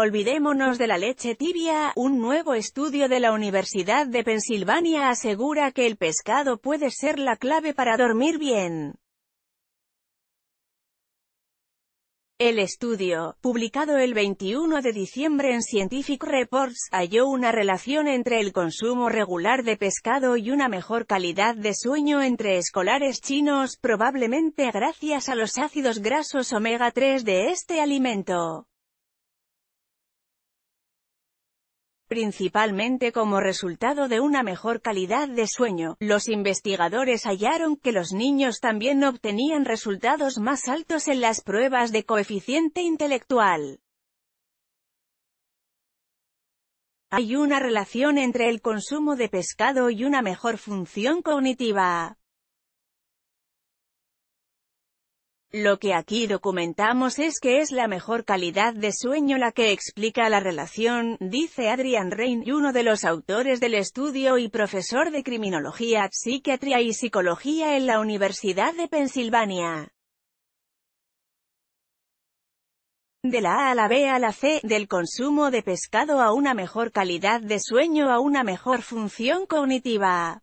Olvidémonos de la leche tibia, un nuevo estudio de la Universidad de Pensilvania asegura que el pescado puede ser la clave para dormir bien. El estudio, publicado el 21 de diciembre en Scientific Reports, halló una relación entre el consumo regular de pescado y una mejor calidad de sueño entre escolares chinos, probablemente gracias a los ácidos grasos omega 3 de este alimento. Principalmente como resultado de una mejor calidad de sueño, los investigadores hallaron que los niños también obtenían resultados más altos en las pruebas de coeficiente intelectual. Hay una relación entre el consumo de pescado y una mejor función cognitiva. Lo que aquí documentamos es que es la mejor calidad de sueño la que explica la relación, dice Adrian Rain, uno de los autores del estudio y profesor de criminología, psiquiatría y psicología en la Universidad de Pensilvania. De la A a la B a la C, del consumo de pescado a una mejor calidad de sueño a una mejor función cognitiva.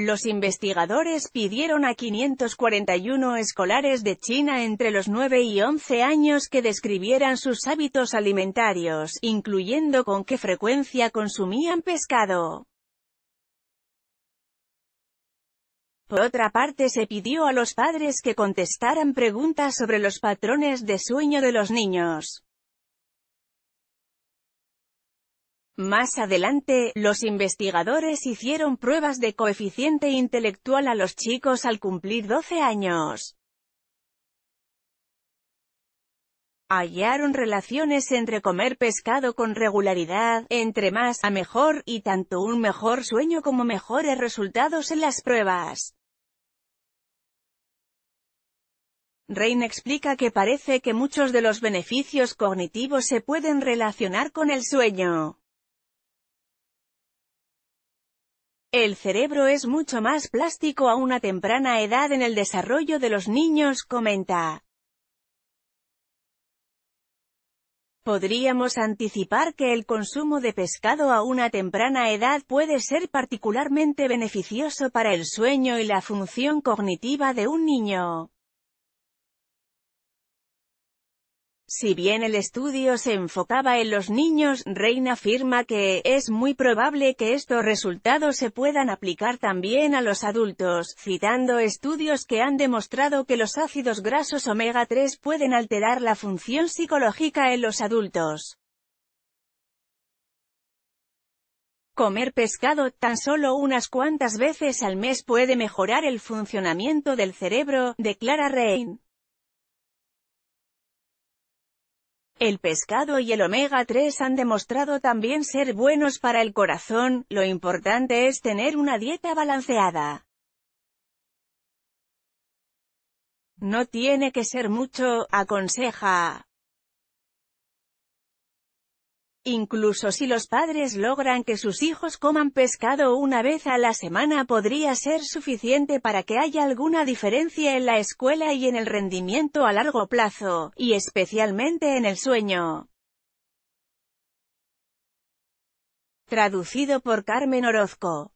Los investigadores pidieron a 541 escolares de China entre los 9 y 11 años que describieran sus hábitos alimentarios, incluyendo con qué frecuencia consumían pescado. Por otra parte se pidió a los padres que contestaran preguntas sobre los patrones de sueño de los niños. Más adelante, los investigadores hicieron pruebas de coeficiente intelectual a los chicos al cumplir 12 años. Hallaron relaciones entre comer pescado con regularidad, entre más a mejor, y tanto un mejor sueño como mejores resultados en las pruebas. Rain explica que parece que muchos de los beneficios cognitivos se pueden relacionar con el sueño. El cerebro es mucho más plástico a una temprana edad en el desarrollo de los niños, comenta. Podríamos anticipar que el consumo de pescado a una temprana edad puede ser particularmente beneficioso para el sueño y la función cognitiva de un niño. Si bien el estudio se enfocaba en los niños, Rein afirma que, es muy probable que estos resultados se puedan aplicar también a los adultos, citando estudios que han demostrado que los ácidos grasos omega 3 pueden alterar la función psicológica en los adultos. Comer pescado tan solo unas cuantas veces al mes puede mejorar el funcionamiento del cerebro, declara Rein. El pescado y el omega 3 han demostrado también ser buenos para el corazón, lo importante es tener una dieta balanceada. No tiene que ser mucho, aconseja. Incluso si los padres logran que sus hijos coman pescado una vez a la semana podría ser suficiente para que haya alguna diferencia en la escuela y en el rendimiento a largo plazo, y especialmente en el sueño. Traducido por Carmen Orozco